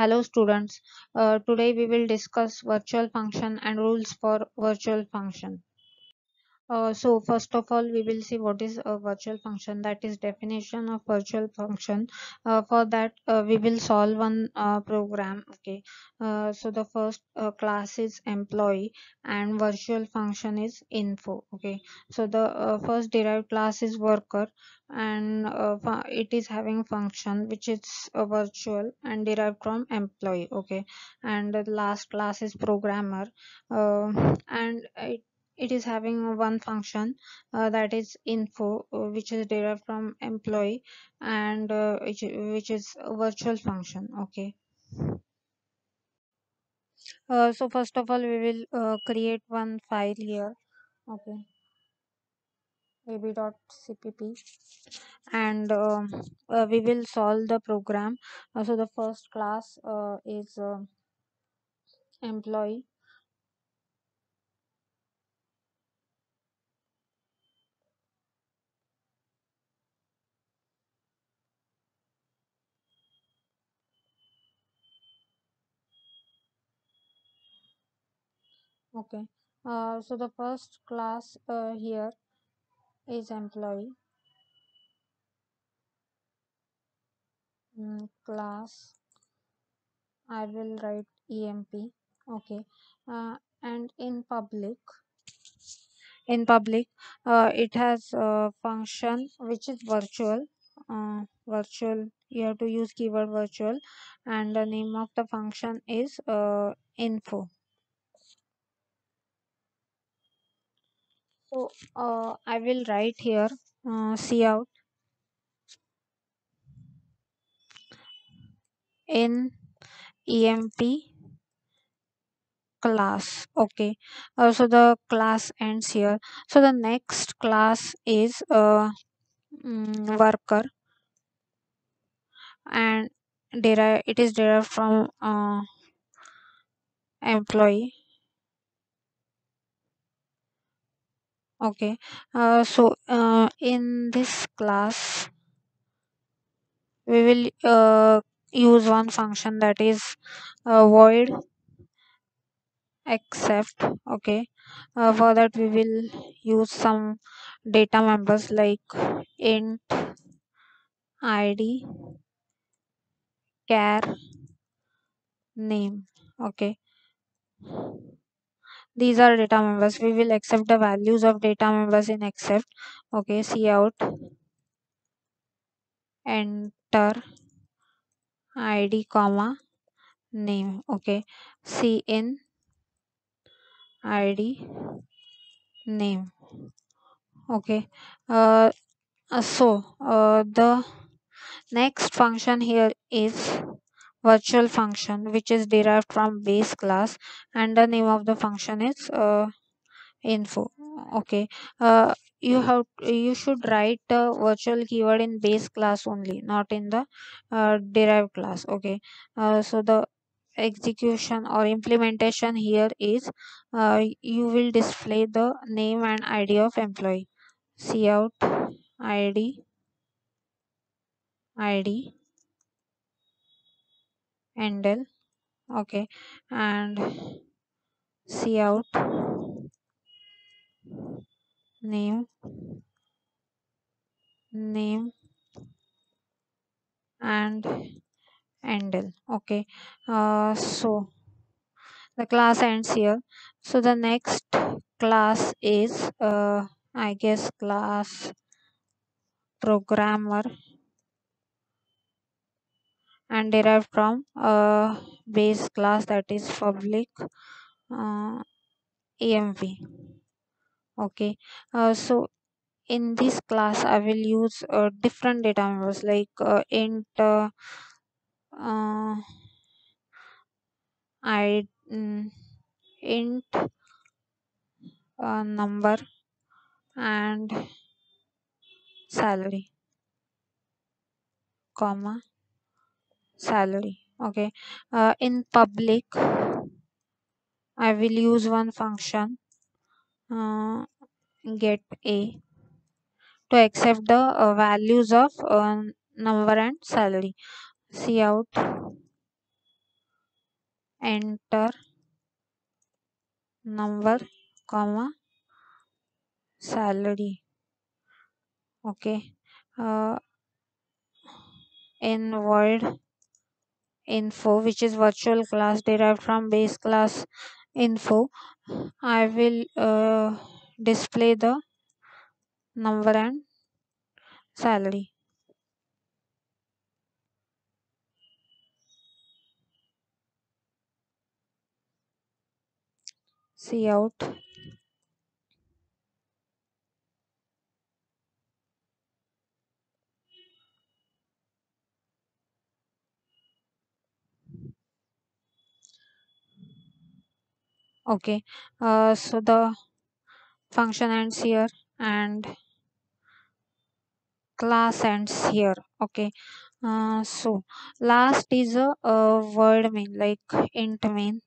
Hello students, uh, today we will discuss virtual function and rules for virtual function. Uh, so first of all, we will see what is a virtual function that is definition of virtual function. Uh, for that, uh, we will solve one uh, program. Okay. Uh, so the first class is employee and virtual function is info. Okay. So the first derived class is worker and it is having function which is a virtual and derived from employee. Okay. And the last class is programmer and it it is having one function uh, that is info uh, which is derived from employee and uh, which, is a virtual function okay? Uh, so first of all we will uh, create one file here okay? Ab.cpp and uh, we will solve the program. So the first class is employee okay. Uh, so the first class uh, here is employee. Mm, class. I will write emp okay. Uh, and in public in public uh, it has a function which is virtual. Uh, virtual you have to use keyword virtual. And the name of the function is uh, info so uh, I will write here uh, cout in emp class. Okay. Uh, so the class ends here. So the next class is uh, mm, worker. And it is derived from uh, employee okay. Uh, so uh, in this class we will uh, use one function that is uh, void except okay. Uh, for that we will use some data members like int id char name okay these are data members. We will accept the values of data members in accept okay see out. Enter. Id comma name. Okay see in. Id name. Okay uh, so uh, the next function here is virtual function which is derived from base class and the name of the function is uh, info. Okay. Uh, you have you should write virtual keyword in base class only not in the uh, derived class. Okay. Uh, so the execution or implementation here is uh, you will display the name and id of employee. Cout id id handle okay and see out. Name. Name. And handle okay uh, so the class ends here. So the next class is uh, i guess class programmer and derived from a base class that is public uh, emp okay. Uh, so in this class i will use uh, different data members like uh, int uh, uh, i mm, int number and salary comma salary okay? Uh, in public i will use one function uh, get a to accept the uh, values of uh, number and salary. See out. Enter. Number comma salary okay? Uh, in void info which is virtual class derived from base class info. I will uh, display the number and salary. See out okay. Uh, so the function ends here and class ends here. Okay. Uh, so last is a, a word main like int main.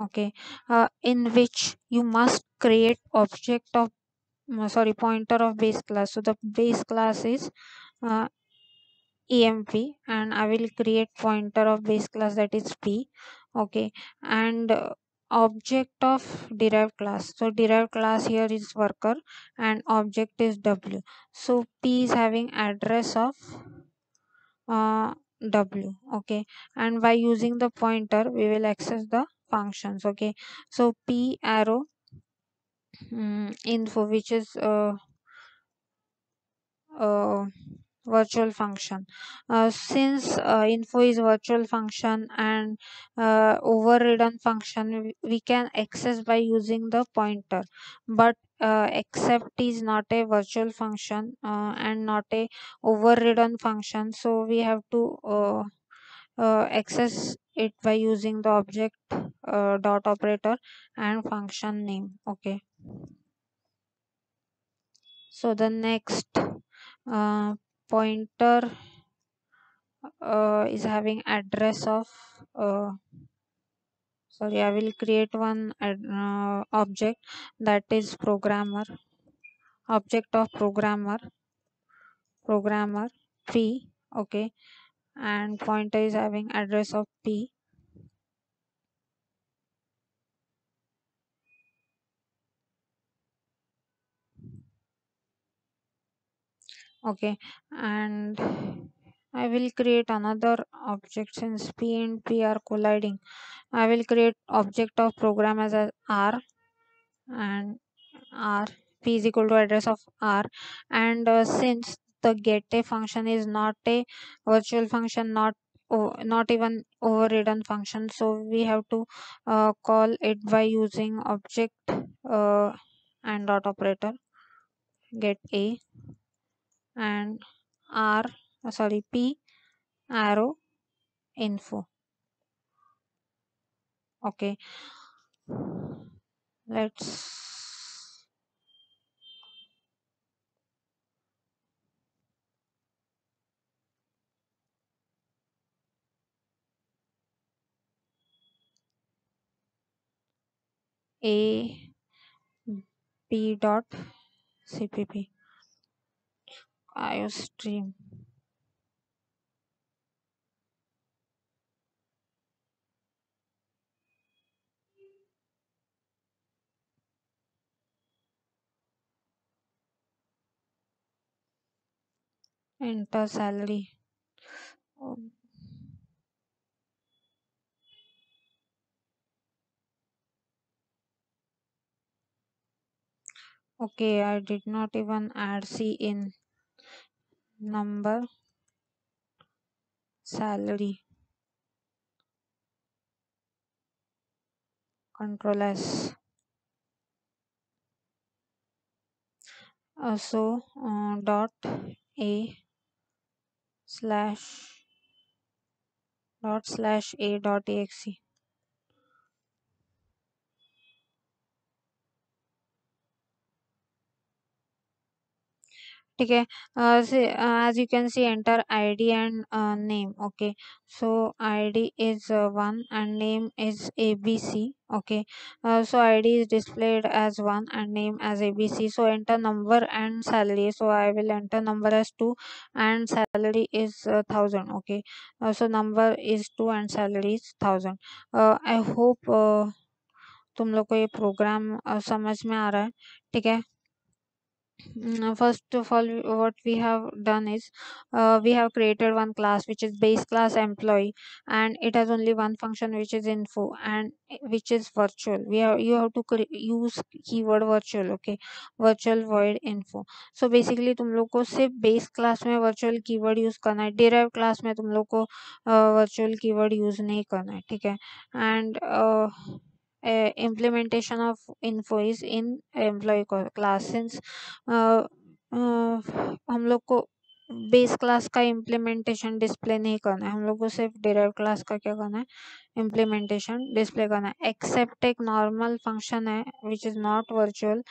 Okay. Uh, in which you must create object of uh, sorry pointer of base class. So the base class is uh, emp and i will create pointer of base class that is p okay. And uh, object of derived class. So derived class here is worker and object is w. So p is having address of uh, w. Okay. And by using the pointer we will access the functions. Okay. So p arrow um, info which is uh, uh, virtual function. Uh, since uh, info is virtual function and uh, overridden function we, can access by using the pointer. But uh, except is not a virtual function uh, and not a overridden function. So we have to uh, uh, access it by using the object uh, dot operator and function name. Okay. So the next uh, pointer uh, is having address of uh, sorry i will create one uh, object that is programmer object of programmer programmer p okay and pointer is having address of p okay. And I will create another object since P and P are colliding. I will create object of program as a R and R P is equal to address of R. And uh, since the get a function is not a virtual function not oh, not even overridden function so we have to uh, call it by using object uh, and dot operator get a and R uh, sorry P arrow info. Okay. Let's a p dot cpp iostream enter salary oh. okay i did not even add c in number salary control S असो dot A slash dot slash A dot A exe ठीक है। As you can see enter I D and name okay so I D is one and name is A B C okay so I D is displayed as one and name as A B C so enter number and salary so I will enter number as two and salary is thousand okay so number is two and salary is thousand I hope तुम लोग को ये programme समझ में आ रहा है, ठीक है? First of all what we have done is uh, we have created one class which is base class employee and it has only one function which is info and which is virtual we have you have to use keyword virtual okay virtual void info so basically तुम लोग को सिर्फ़ base class में virtual keyword use करना है derive class में तुम लोग को वर्चुअल कीवर्ड यूज़ नहीं करना है ठीक है and uh, implementation of info is in employee class. Since uh, uh, हम लोग को बेस क्लास का इम्प्लीमेंटेशन डिस्प्ले नहीं करना है हम लोग को सिर्फ़ डिराइव क्लास का क्या करना है? इम्प्लीमेंटेशन डिस्प्ले करना है। एक्सेप्ट एक नॉर्मल फ़ंक्शन है which is not virtual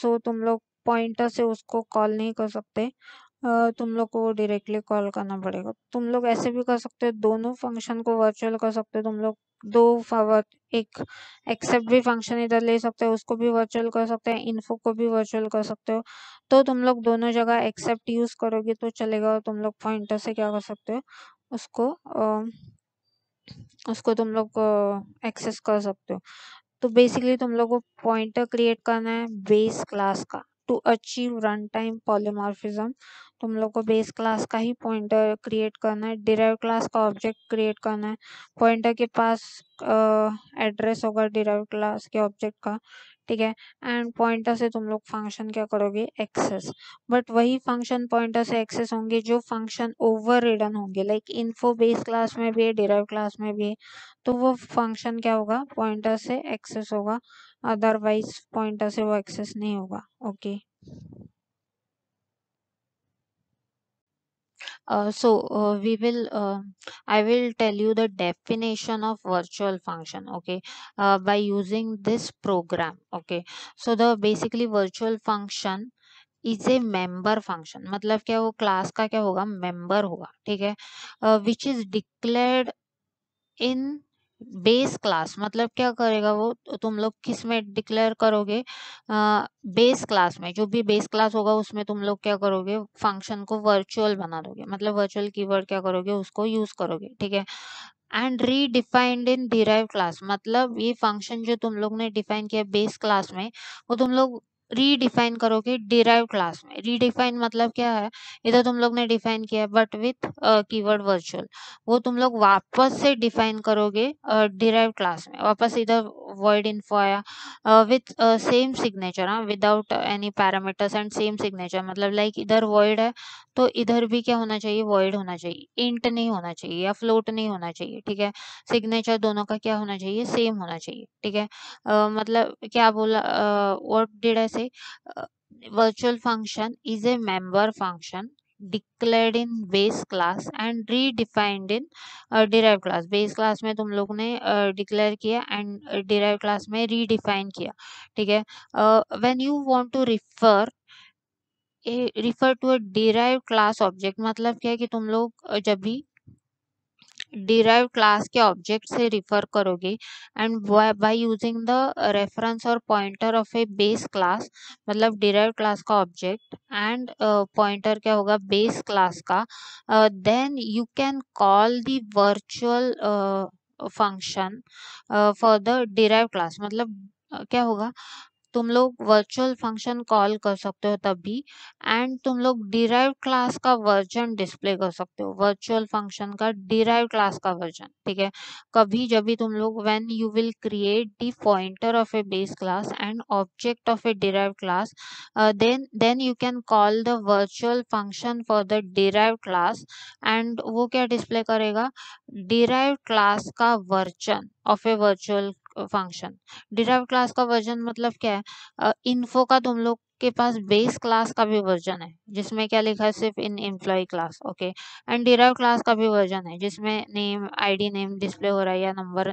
so तुम लोग पॉइंटर से उसको कॉल नहीं कर सकते। तुम लोग को डायरेक्टली कॉल करना पड़ेगा। तुम लोग ऐसे भी कर सकते हो दोनों फ़ंक्शन को वर्चुअल कर सकते हो। तुम लोग दो एक एक्सेप्ट भी फ़ंक्शन इधर ले सकते हो उसको भी वर्चुअल कर सकते हैं इन्फो को भी वर्चुअल कर सकते हो। तो तुम लोग दोनों जगह एक्सेप्ट यूज़ करोगे तो चलेगा और तुम लोग पॉइंटर से क्या कर सकते हो उसको आ, उसको तुम लोग एक्सेस कर सकते हो। तो बेसिकली तुम लोग को पॉइंटर क्रिएट करना है बेस क्लास का। To achieve run time polymorphism तुम लोग को बेस क्लास का ही पॉइंटर क्रिएट करना है डिराइव क्लास का ऑब्जेक्ट क्रिएट करना है। पॉइंटर के पास एड्रेस होगा डिराइव क्लास के ऑब्जेक्ट का, ठीक है? एंड पॉइंटर से तुम लोग फ़ंक्शन क्या करोगे? एक्सेस बट वही फ़ंक्शन पॉइंटर से एक्सेस होंगे जो फ़ंक्शन ओवर रिडन होंगे। लाइक इन्फो बेस क्लास में भी है डिराइव क्लास में भी है। तो वो फ़ंक्शन क्या होगा? पॉइंटर से एक्सेस होगा। अदरवाइज़ पॉइंटर से वो एक्सेस नहीं होगा। Okay so we will I will tell you the definition of virtual function okay by using this program okay so the basically virtual function is a member function मतलब क्या वो class का क्या होगा? मेंबर होगा, ठीक है? Which is declared in base class मतलब क्या करेगा वो? तो तुम लोग किसमें डिक्लेयर करोगे? आ, बेस क्लास में जो भी बेस क्लास होगा उसमें तुम लोग क्या करोगे? फ़ंक्शन को वर्चुअल बना दोगे। मतलब वर्चुअल कीवर्ड क्या करोगे? उसको यूज़ करोगे ठीक है? And redefined in derive class मतलब ये फ़ंक्शन जो तुम लोग ने डिफाइन किया बेस क्लास में वो तुम लोग रीडिफाइन करोगे डिराइव क्लास में। रीडिफाइन मतलब क्या है? इधर तुम लोग ने डिफाइन किया है बट विथ कीवर्ड वर्चुअल वो तुम लोग वापस से डिफाइन करोगे डिराइव क्लास में। वापस इधर वर्ड इन आया। विथ सेम सिग्नेचर हाँ without any parameters and same signature मतलब लाइक इधर वर्ड है तो इधर भी क्या होना चाहिए? वॉइड होना चाहिए। इंट नहीं होना चाहिए या फ्लोट नहीं होना चाहिए, ठीक है? सिग्नेचर दोनों का क्या होना चाहिए? सेम होना चाहिए, ठीक है? मतलब क्या बोला वॉट डिड ऐसे virtual function is a member function declare in base class and redefined in derive class base class में तुम लोग ने डिक्लेयर किया एंड डिराइव क्लास में रीडिफाइन किया, ठीक है? When you want to refer refer to a derived class object मतलब क्या है कि तुम लोग जब भी डिराइव क्लास के ऑब्जेक्ट से रिफर करोगे and by using the reference और pointer of a base class मतलब डिराइव क्लास का ऑब्जेक्ट एंड पॉइंटर क्या होगा बेस क्लास का then you can call the virtual function for the derive class मतलब क्या होगा तुम लोग वर्चुअल फ़ंक्शन कॉल कर सकते हो तभी एंड तुम लोग डिराइव क्लास का वर्जन डिस्प्ले कर सकते हो। वर्चुअल फ़ंक्शन का डिराइव क्लास का वर्जन ठीक है? कभी जब भी तुम लोग when you will create the pointer of a base class and object of a derive class then then you can call the virtual function for the derive class and वो क्या डिस्प्ले करेगा? डिराइव क्लास का version of a virtual function derive class का version मतलब क्या है? Info का तुम लोग के पास बेस क्लास का भी वर्जन है जिसमें क्या लिखा है? सिर्फ़ इन employee class okay and derive class का भी वर्जन है जिसमें नेम आईडी नेम डिस्प्ले हो रहा है या number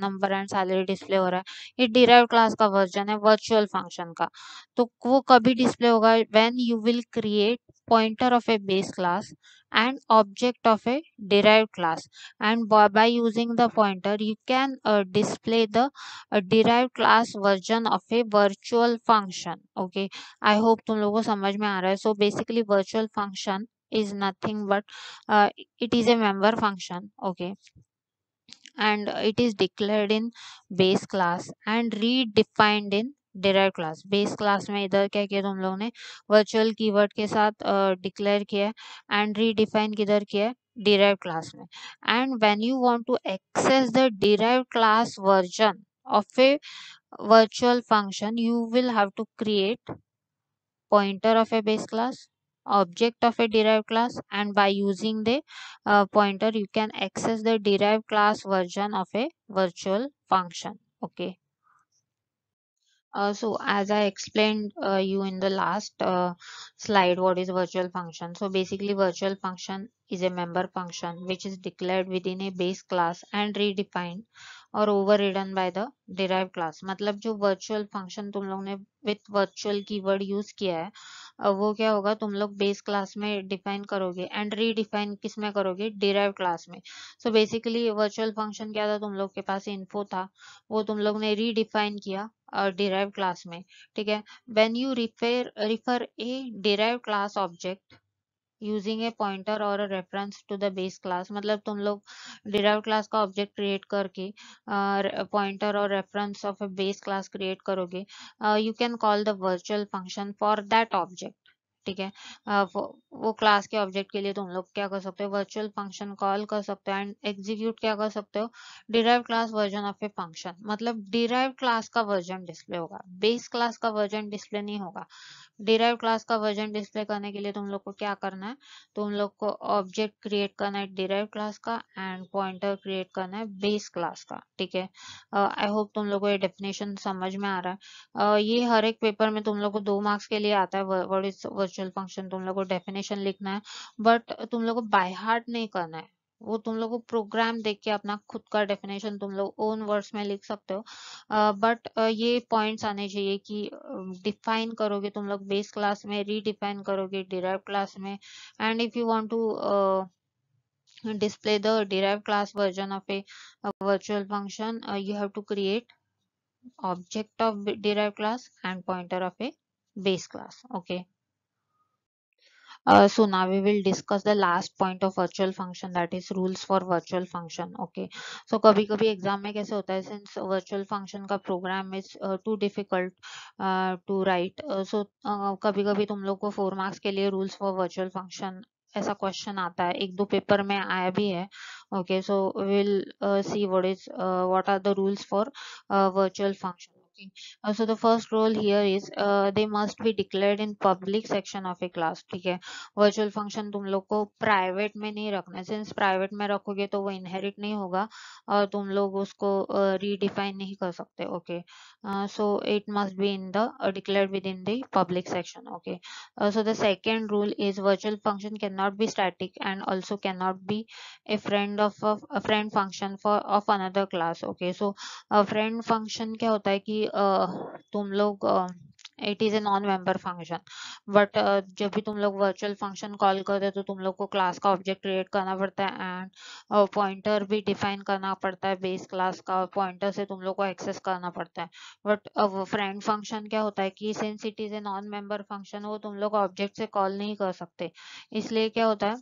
number and salary display हो रहा है। ये डिराइव क्लास का वर्जन है वर्चुअल फ़ंक्शन का। तो वो कभी डिस्प्ले होगा when you will create pointer of a base class and object of a derived class. And by, using the pointer you can uh, display the uh, derived class version of a virtual function. Okay. I hope tum logo samajh mein aa raha hai so basically virtual function is nothing but uh, it is a member function. Okay. And it is declared in base class and redefined in derive class. Base class में इधर क्या किया तुम लोगों ने? Virtual keyword के साथ declare किया एंड रीडिफाइन किधर किया? डिराइव क्लास में। And when you want to access the derive class version of a virtual function, you will have to create pointer of a base class, object of a derive class and by using the pointer you can access the derive class version of a virtual function. Okay. Uh, so as I explained uh, you in the last uh, slide what is virtual function so basically virtual function is a member function which is declared within a base class and redefined और overridden by the derive class मतलब जो virtual function तुम लोग ने with virtual keyword use किया है वो क्या होगा तुम लोग बेस क्लास में डिफाइन करोगे एंड रीडिफाइन किसमें करोगे डिराइव क्लास में सो बेसिकली वर्चुअल फ़ंक्शन क्या था तुम लोग के पास इन्फो था वो तुम लोग ने रीडिफाइन किया डिराइव क्लास में, ठीक है? When you refer refer a derive class object using a pointer और reference to the base class मतलब तुम लोग डिराइव क्लास का ऑब्जेक्ट क्रिएट करके पॉइंटर और reference of a base class create करोगे you can call the virtual function for that object ठीक है? वो, क्लास के ऑब्जेक्ट के लिए तुम लोग क्या कर सकते हो? वर्चुअल फ़ंक्शन कॉल कर सकते हो एंड एग्जीक्यूट क्या कर सकते हो? Derive class version of a function मतलब डिराइव क्लास का वर्जन डिस्प्ले होगा। बेस क्लास का वर्जन डिस्प्ले नहीं होगा। डिराइव क्लास का वर्जन डिस्प्ले करने के लिए तुम लोग को क्या करना है? तुम लोग को ऑब्जेक्ट क्रिएट करना है डिराइव क्लास का एंड पॉइंटर क्रिएट करना है बेस क्लास का ठीक है? आई होप तुम लोग को ये डेफिनेशन समझ में आ रहा है। uh, ये हर एक पेपर में तुम लोग को दो मार्क्स के लिए आता है वर्ड इज़ वर्चुअल फ़ंक्शन तुम लोग को डेफिनेशन लिखना है बट तुम लोग को बाय हार्ट नहीं करना है। वो तुम लोग को प्रोग्राम देख के अपना खुद का डेफिनेशन तुम लोग ओन वर्ड्स में लिख सकते हो बट uh, uh, ये पॉइंट्स आने चाहिए कि डिफाइन uh, करोगे तुम लोग बेस क्लास में रीडिफाइन करोगे डिराइव क्लास में and if you want to display the derive class version of a virtual function you have to create object of derive class and pointer of a base class okay. Uh, so now we will discuss the last point of virtual function that is rules for virtual function okay so कभी कभी exam में कैसे होता है since virtual function का uh, difficult uh, to write uh, so uh, कभी कभी तुम लोग को फोर मार्क्स के लिए rules for virtual function ऐसा क्वेश्चन आता है एक दो पेपर में आया भी है okay so will see what is what are the rules for virtual function okay uh, so the first rule here is uh, they must be declared in public section of a ठीक है virtual function तुम लोग को private में नहीं रखना since private में रखोगे तो वो inherit नहीं होगा और तुम लोग उसको uh, redefine नहीं कर सकते okay Uh, so it must be in the uh, declared within the public section okay. Uh, so the second rule is virtual function cannot be static and also cannot be a friend of a, a friend function for of another class okay. So a friend function kya hota hai ki uh, tum log uh, it is a non member function but जब भी तुम लोग virtual function call करते हो तो तुम लोग को क्लास का ऑब्जेक्ट क्रिएट करना पड़ता है एंड पॉइंटर भी डिफाइन करना पड़ता है बेस क्लास का पॉइंटर से तुम लोग को एक्सेस करना पड़ता है. बट फ्रेंड फ़ंक्शन क्या होता है कि since it is a non member function वो तुम लोग ऑब्जेक्ट से कॉल नहीं कर सकते. इसलिए क्या होता है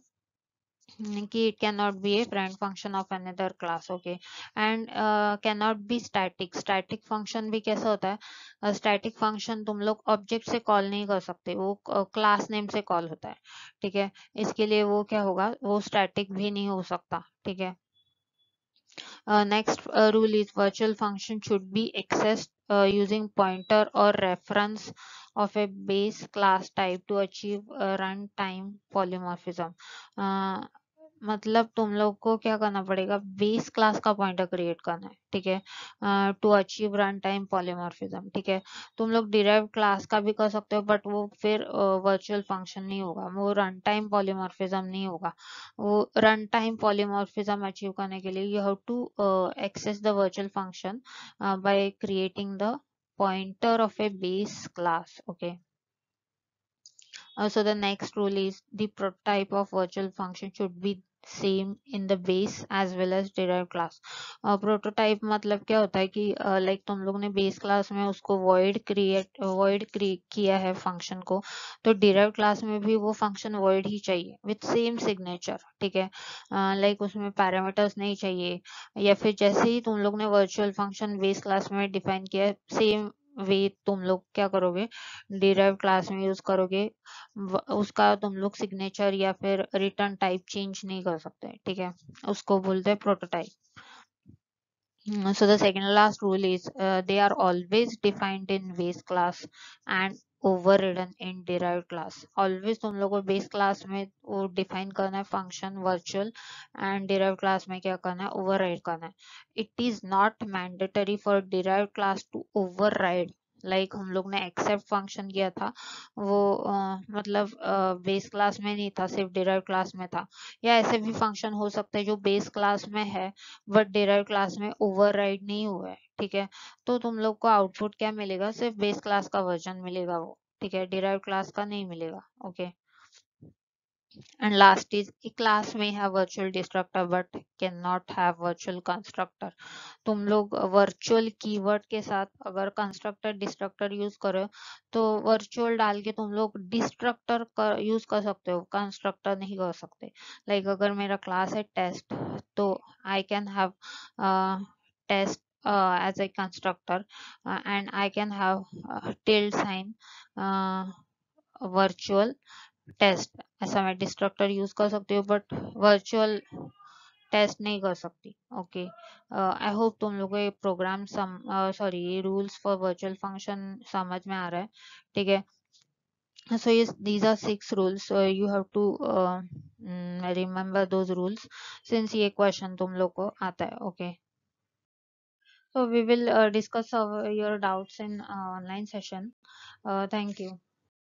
Hmm, कि it can not be a friend function of another class okay and can not be static static function भी कैसा होता है? Uh, स्टैटिक फ़ंक्शन तुम लोग ऑब्जेक्ट से कॉल नहीं कर सकते वो क्लास uh, नेम से कॉल होता है ठीक है? इसके लिए वो क्या होगा? वो स्टैटिक भी नहीं हो सकता ठीक है? Uh, next uh, rule is virtual function should be accessed uh, using pointer or reference of a base class type to achieve a runtime polymorphism मतलब तुम लोग को क्या करना पड़ेगा? बेस क्लास का पॉइंटर क्रिएट करना है, ठीक है? To achieve run time polymorphism ठीक है? तुम लोग डिराइव क्लास का भी कर सकते हो बट वो फिर वर्चुअल फ़ंक्शन नहीं होगा। वो रन टाइम पॉलीमॉर्फिज्म नहीं होगा। वो रन टाइम पॉलीमॉर्फिज्म अचीव करने के लिए you have to access the virtual function by creating the pointer of a base class, okay? Uh, so the next rule is the prototype of virtual function should be same in the base as well as derived class uh, prototype मतलब क्या होता है कि like uh, तुम लोग ने base class में उसको void create void create किया है फ़ंक्शन को तो derived क्लास में भी वो फ़ंक्शन void ही चाहिए विथ सेम सिग्नेचर ठीक है लाइक uh, उसमें पैरामीटर्स नहीं चाहिए या फिर जैसे ही तुम लोग ने वर्चुअल फ़ंक्शन बेस क्लास में डिफाइन किया सेम वे तुम लोग क्या करोगे? डिराइव क्लास में यूज़ करोगे। उसका तुम लोग सिग्नेचर या फिर रिटर्न टाइप चेंज नहीं कर सकते ठीक है? उसको बोलते हैं prototype so the second last rule is uh, they are always defined in base class and overridden in derive class always तुम लोगों को बेस क्लास में वो डिफाइन करना है function virtual and derive class में क्या करना है? ओवर करना है. It is not mandatory for derive class to over like like हम लोग ने एक्सेप्ट फ़ंक्शन किया था वो आ, मतलब बेस क्लास में नहीं था सिर्फ़ डिराइव क्लास में था। या ऐसे भी फ़ंक्शन हो सकते हैं जो बेस क्लास में है बट डिराइव क्लास में ओवरराइड नहीं हुआ है ठीक है? तो तुम लोग को आउटपुट क्या मिलेगा? सिर्फ़ बेस क्लास का वर्जन मिलेगा वो ठीक है? डिराइव क्लास का नहीं मिलेगा okay okay. And last is a class may have virtual destructor but cannot have virtual constructor. तुम लोग virtual keyword के साथ अगर constructor destructor use करो तो virtual डाल के तुम लोग destructor कर use कर सकते हो constructor नहीं कर सकते like अगर मेरा class है test तो I can have uh, test uh, as a constructor uh, and I can have uh, tilde sign uh, virtual test ऐसा मैं डिस्ट्रक्टर यूज़ कर सकती हूँ बट वर्चुअल टेस्ट नहीं कर सकती ओके आई होप तुम लोगों ये प्रोग्राम सॉरी ये रूल्स फॉर वर्चुअल फ़ंक्शन समझ में आ रहा है ठीक है these are six rules so you have to uh, remember those rules since ये question तुम लोग को आता है okay so we will uh, discuss our, your doubts in uh, online session uh, thank you